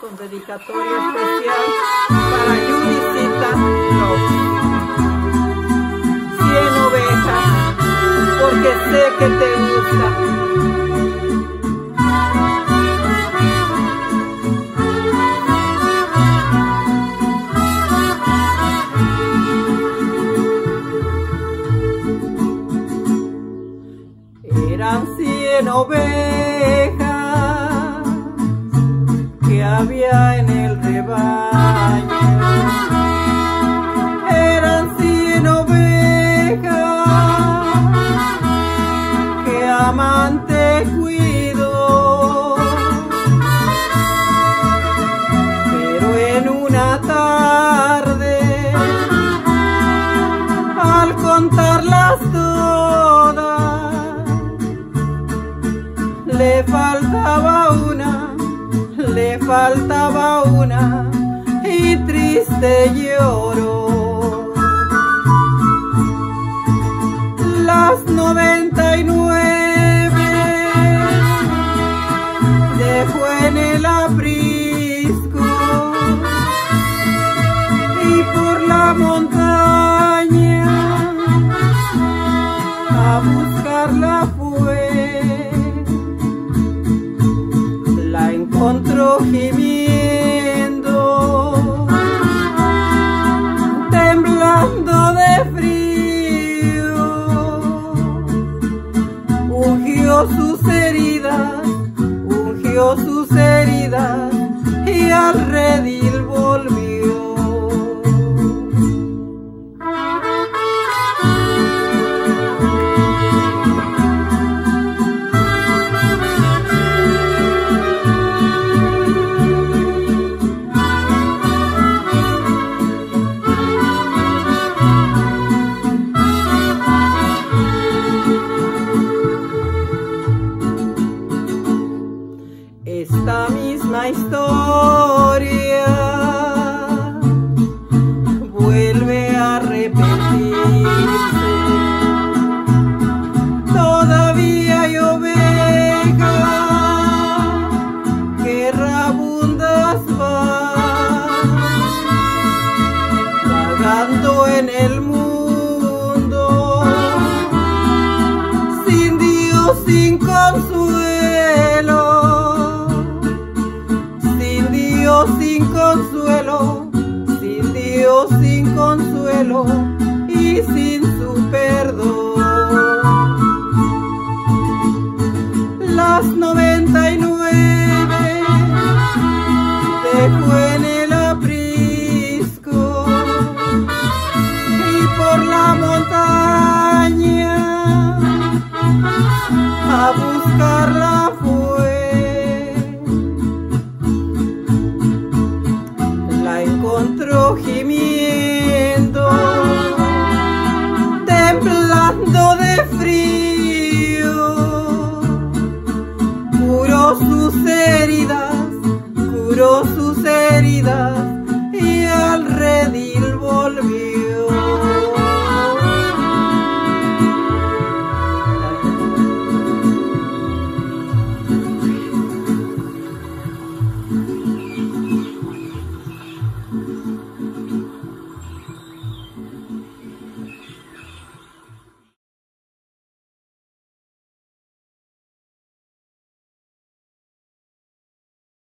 con dedicatoria especial para Judicita López. Cien ovejas, porque sé que te gusta. Eran cien ovejas había en el rebaño. Faltaba una y triste lloró. Las noventa y nueve dejó en el aprisco y por la montaña a buscarla fue. Encontró gimiendo, temblando de frío, ungió sus heridas, ungió sus heridas y al redil volvió. Historia vuelve a repetirse. Todavía hay ovejas que rabundas van, vagando en el mundo, sin consuelo, sin Dios, sin consuelo y sin su perdón. Las noventa y nueve dejó en el aprisco y por la montaña a buscarla sofrer.